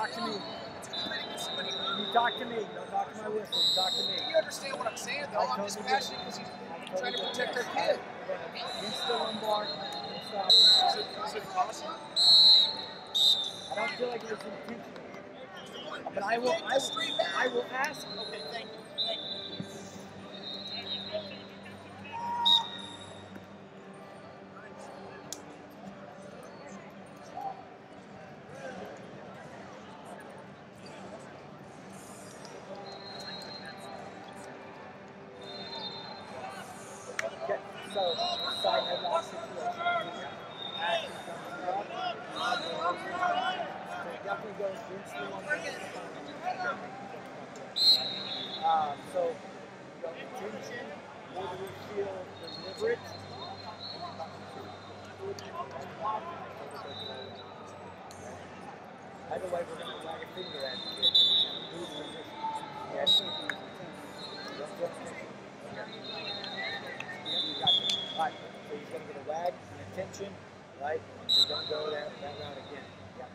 talk to me. You talk to me. Don't talk to my whistle. You talk to me. You understand what I'm saying, though? I'm just passionate because he's trying to protect our kid. Against the lumbar. Stop. Is it, is it caution? I don't feel like it was intentional. But I will, I will, I will ask. Okay. Thank you. So side headlock situation. Action coming up. So definitely go against the lumbar. Um, so the intention, whether we feel deliberate. Either way, we're going to wag a finger at you. Move the position. Yes. Don't go Alright, so he's going to get a wag, and attention, right? So don't go that, that route again. Yeah.